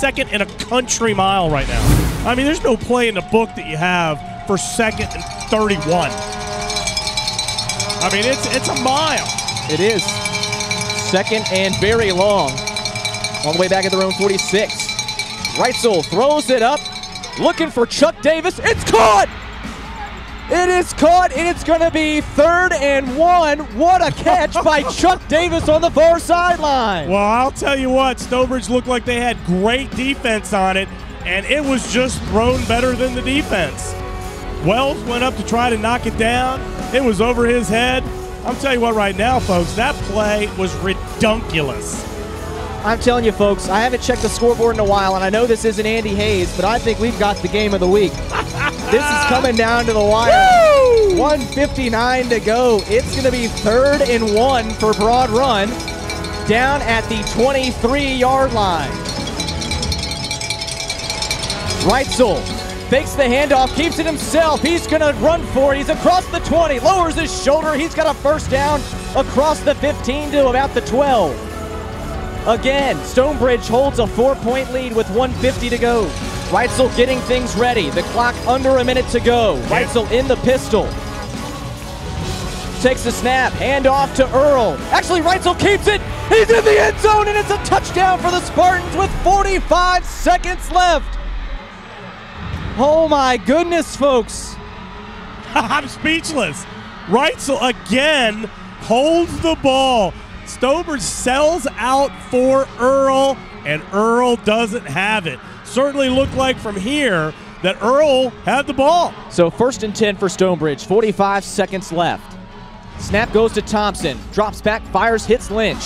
second and a country mile right now. I mean, there's no play in the book that you have for second and 31. I mean, it's it's a mile. It is. Second and very long. All the way back at their own 46. Reitzel throws it up, looking for Chuck Davis. It's caught! It is caught, and it's going to be third and one. What a catch by Chuck Davis on the far sideline. Well, I'll tell you what, Stone Bridge looked like they had great defense on it, and it was just thrown better than the defense. Wells went up to try to knock it down. It was over his head. I'm telling you what, right now, folks, that play was redunculous. I'm telling you, folks, I haven't checked the scoreboard in a while, and I know this isn't Andy Hayes, but I think we've got the game of the week. This is coming down to the wire. Woo! 159 to go. It's going to be third and one for Broad Run down at the 23 yard line. Reitzel fakes the handoff, keeps it himself. He's going to run for it. He's across the 20, lowers his shoulder. He's got a first down across the 15 to about the 12. Again, Stone Bridge holds a four point lead with 150 to go. Reitzel getting things ready. The clock under a minute to go. Reitzel in the pistol. Takes the snap, hand off to Earl. Actually, Reitzel keeps it. He's in the end zone, and it's a touchdown for the Spartans with 45 seconds left. Oh my goodness, folks. I'm speechless. Reitzel again holds the ball. Stone Bridge sells out for Earl, and Earl doesn't have it. Certainly looked like from here that Earl had the ball. So first and 10 for Stone Bridge, 45 seconds left. Snap goes to Thompson, drops back, fires, hits Lynch.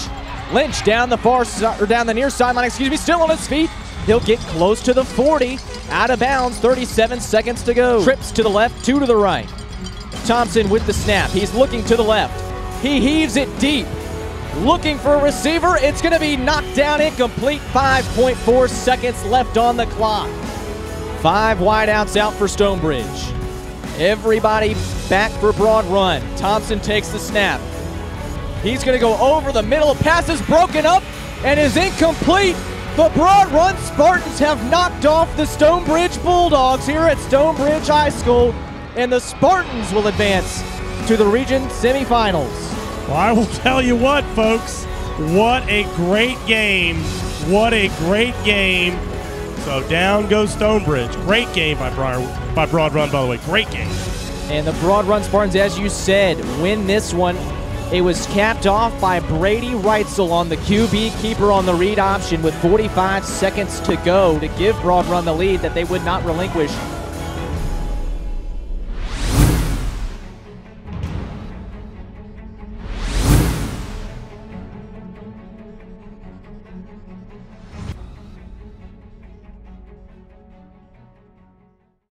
Lynch down the far side, or down the near sideline, excuse me, still on his feet. He'll get close to the 40, out of bounds, 37 seconds to go. Trips to the left, two to the right. Thompson with the snap. He's looking to the left. He heaves it deep. Looking for a receiver. It's going to be knocked down incomplete. 5.4 seconds left on the clock. Five wideouts out for Stone Bridge. Everybody back for broad run. Thompson takes the snap. He's going to go over the middle. Pass is broken up and is incomplete. The broad run Spartans have knocked off the Stone Bridge Bulldogs here at Stone Bridge High School, and the Spartans will advance to the region semifinals. Well, I will tell you what, folks. What a great game. What a great game. So down goes Stone Bridge. Great game by, Briar, by Broad Run, by the way. Great game. And the Broad Run Spartans, as you said, win this one. It was capped off by Brady Reitzel on the QB keeper on the read option with 45 seconds to go to give Broad Run the lead that they would not relinquish